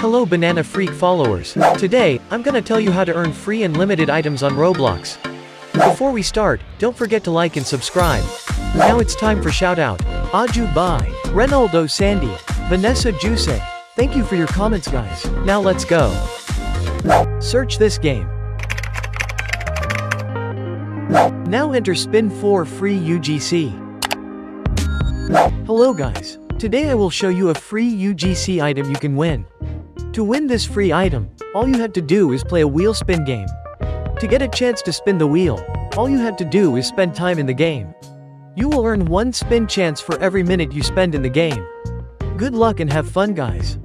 Hello Banana Freak followers. Today, I'm gonna tell you how to earn free and limited items on Roblox. Before we start, don't forget to like and subscribe. Now it's time for shoutout. Aju Bai, Renaldo Sandy, Vanessa Juice. Thank you for your comments guys. Now let's go. Search this game. Now enter spin 4 free UGC. Hello guys. Today I will show you a free UGC item you can win. To win this free item, all you had to do is play a wheel spin game. To get a chance to spin the wheel, all you had to do is spend time in the game. You will earn one spin chance for every minute you spend in the game. Good luck and have fun guys.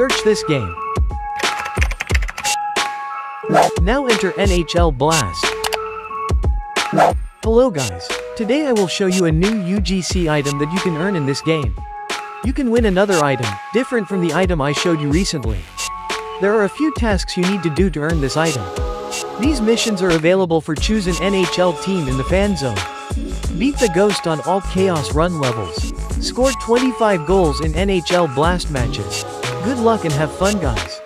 Search this game. Now enter NHL Blast. Hello guys. Today I will show you a new UGC item that you can earn in this game. You can win another item, different from the item I showed you recently. There are a few tasks you need to do to earn this item. These missions are available for choose an NHL team in the fan zone. Beat the ghost on all chaos run levels. Score 25 goals in NHL blast matches. Good luck and have fun guys.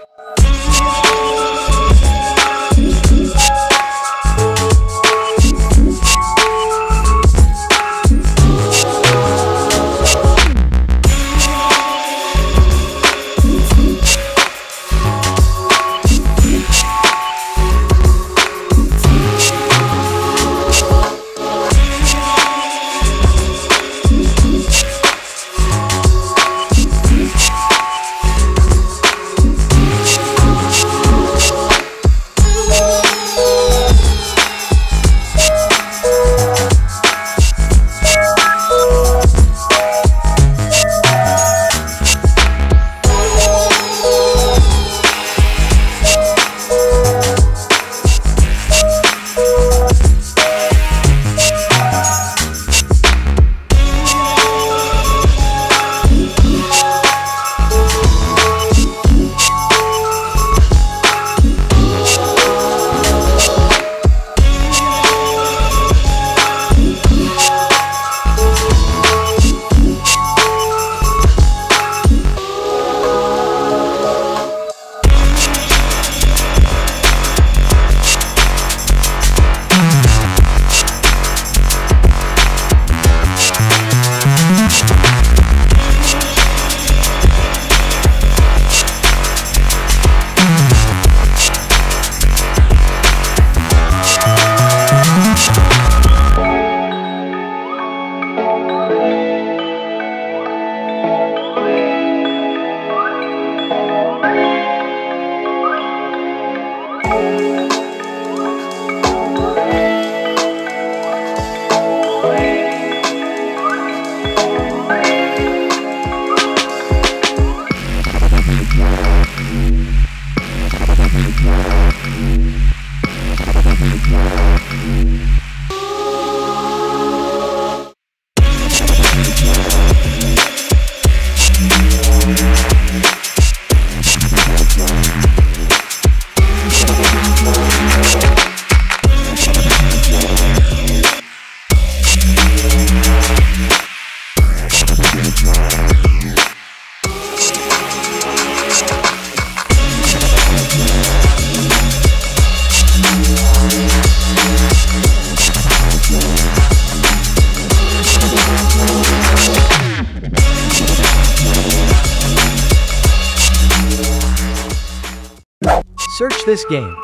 Search this game.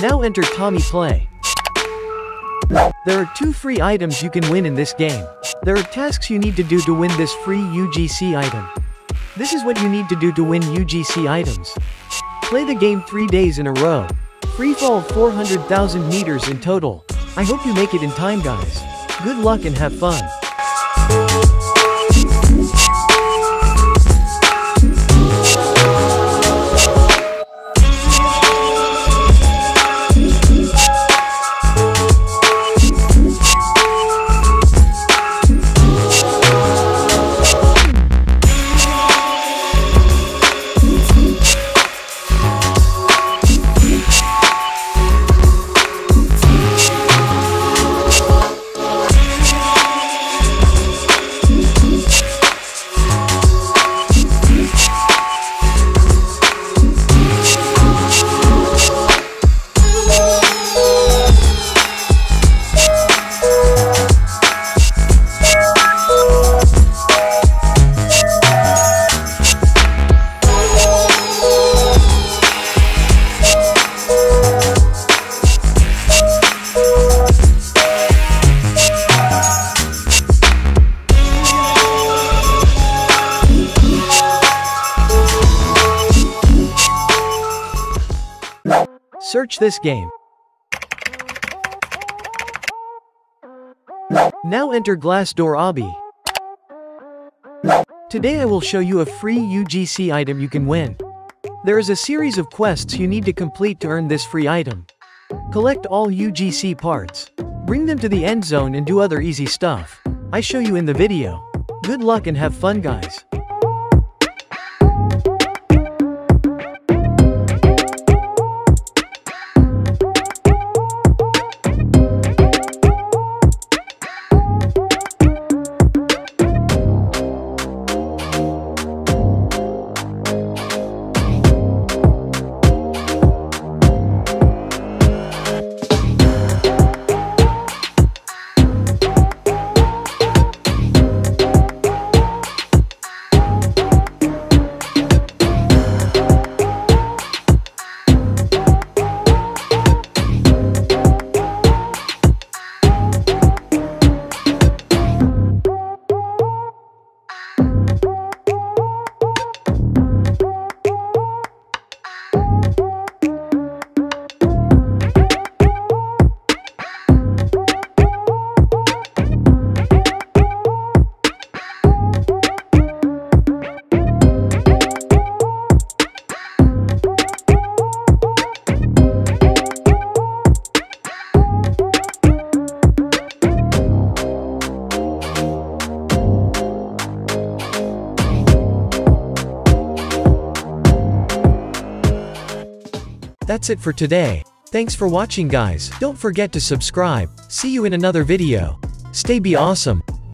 Now enter Tommy Play. There are two free items you can win in this game. There are tasks you need to do to win this free UGC item. This is what you need to do to win UGC items. Play the game 3 days in a row. Free fall 400,000 meters in total. I hope you make it in time guys. Good luck and have fun. Search this game. Now enter Glassdoor Obby. Today I will show you a free UGC item you can win. There is a series of quests you need to complete to earn this free item. Collect all UGC parts. Bring them to the end zone and do other easy stuff. I show you in the video. Good luck and have fun guys. That's it for today. Thanks for watching guys. Don't forget to subscribe. See you in another video. Stay be awesome.